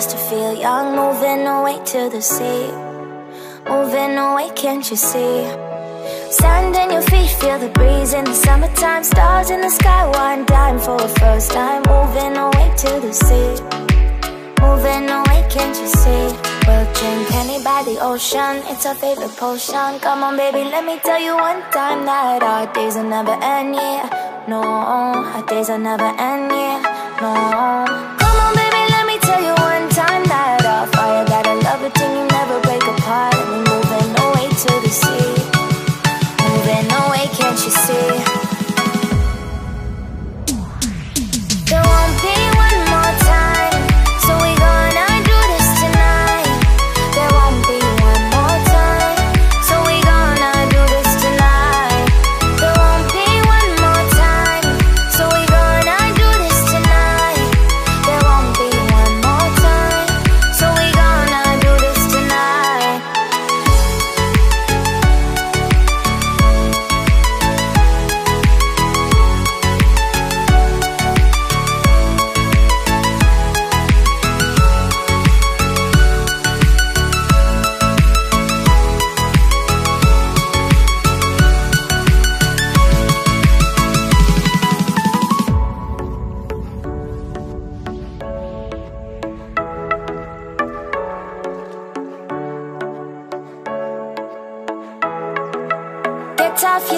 just to feel young. Moving away to the sea. Moving away, can't you see? Sand in your feet, feel the breeze in the summertime. Stars in the sky, one dime for a first time. Moving away to the sea. Moving away, can't you see? We'll drink honey by the ocean, it's our favorite potion. Come on, baby, let me tell you one time that our days will never end, yeah. No, our days will never end, yeah. No.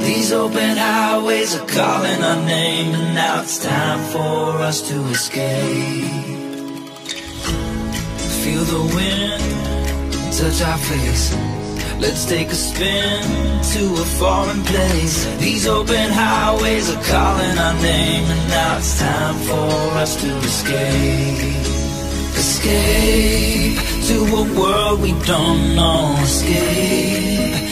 These open highways are calling our name, and now it's time for us to escape. Feel the wind touch our face. Let's take a spin to a foreign place. These open highways are calling our name, and now it's time for us to escape. Escape to a world we don't know. Escape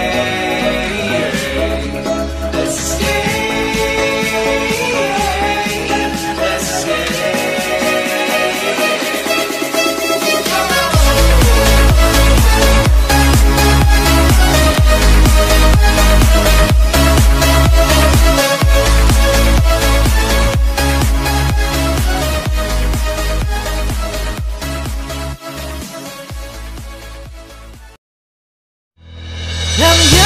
I'm going,